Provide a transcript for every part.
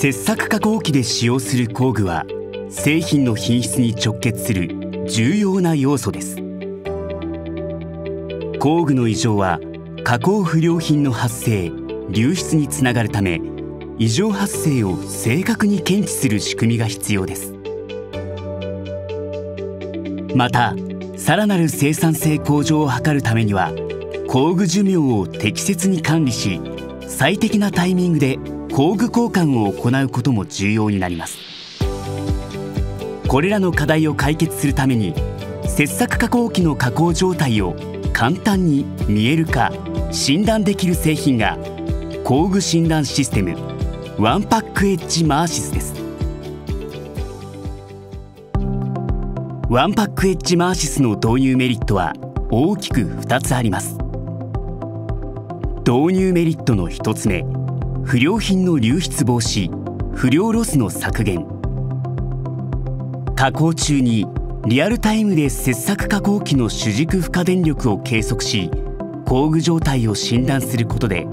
切削加工機で使用する工具は製品の品質に直結する重要な要素です。工具の異常は加工不良品の発生流出につながるため異常発生を正確に検知する仕組みが必要です。またさらなる生産性向上を図るためには工具寿命を適切に管理し最適なタイミングで工具交換を行うことも重要になります。これらの課題を解決するために切削加工機の加工状態を簡単に見える化診断できる製品が工具診断システムワンパックエッジマーシスです。ワンパックエッジマーシスの導入メリットは大きく2つあります。導入メリットの1つ目不良品の流出防止不良ロスの削減。加工中にリアルタイムで切削加工機の主軸負荷電力を計測し工具状態を診断することで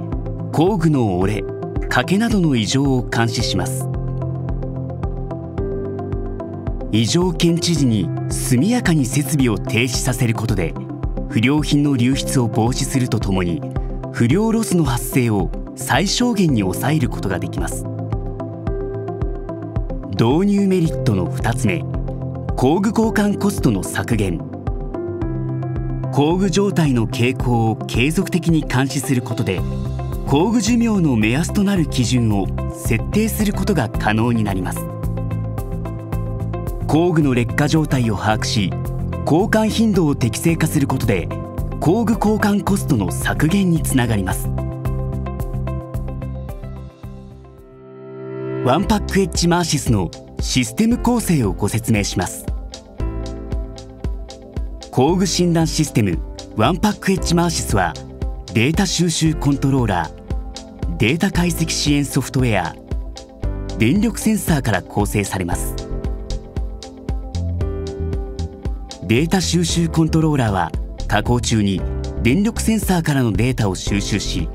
工具の折れ欠けなどの異常を監視します。異常検知時に速やかに設備を停止させることで不良品の流出を防止するとともに不良ロスの発生を最小限に抑えることができます。導入メリットの2つ目工具交換コストの削減。工具状態の傾向を継続的に監視することで工具寿命の目安となる基準を設定することが可能になります。工具の劣化状態を把握し交換頻度を適正化することで工具交換コストの削減につながります。ワンパックエッジマーシスのシステム構成をご説明します。工具診断システムワンパックエッジマーシスはデータ収集コントローラーデータ解析支援ソフトウェア電力センサーから構成されます。データ収集コントローラーは加工中に電力センサーからのデータを収集し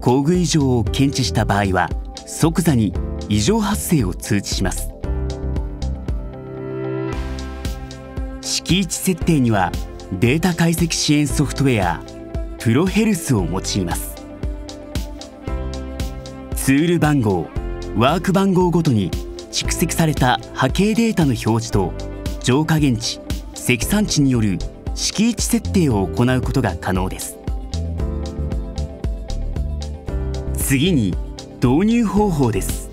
工具異常を検知した場合は即座に異常発生を通知します。敷地設定にはデータ解析支援ソフトウェアプロヘルスを用います。ツール番号ワーク番号ごとに蓄積された波形データの表示と浄化源地積算値による敷地設定を行うことが可能です。次に導入方法です。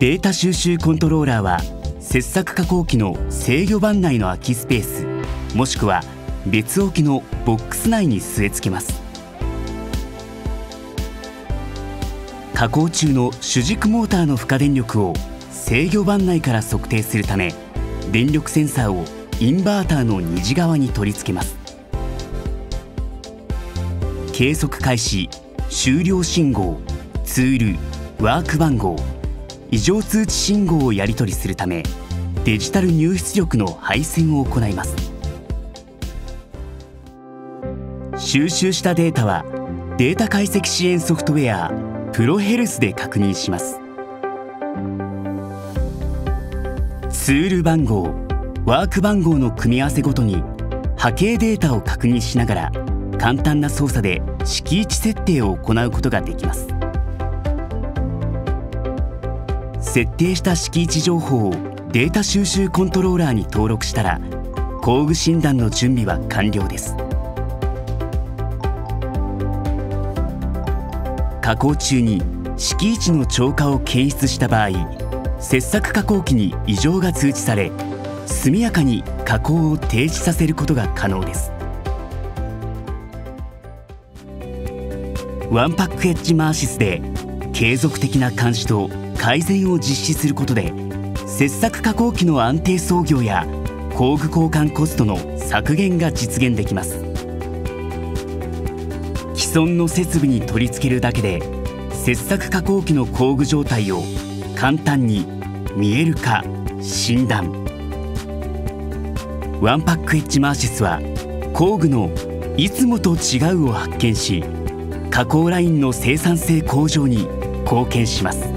データ収集コントローラーは切削加工機の制御盤内の空きスペースもしくは別置きのボックス内に据え付けます。加工中の主軸モーターの負荷電力を制御盤内から測定するため電力センサーをインバーターの虹側に取り付けます。計測開始終了信号ツールワーク番号異常通知信号をやり取りするためデジタル入出力の配線を行います。収集したデータはデータ解析支援ソフトウェアプロヘルスで確認します。ツール番号ワーク番号の組み合わせごとに波形データを確認しながら簡単な操作で敷地設定を行うことができます。設定した敷地情報をデータ収集コントローラーに登録したら工具診断の準備は完了です。加工中に敷地の超過を検出した場合切削加工機に異常が通知され速やかに加工を停止させることが可能です。ワンパックエッジマーシスで継続的な監視と改善を実施することで切削加工機の安定操業や工具交換コストの削減が実現できます。既存の設備に取り付けるだけで切削加工機の工具状態を簡単に見える化診断。ワンパックエッジマーシスは工具のいつもと違うを発見し加工ラインの生産性向上に貢献します。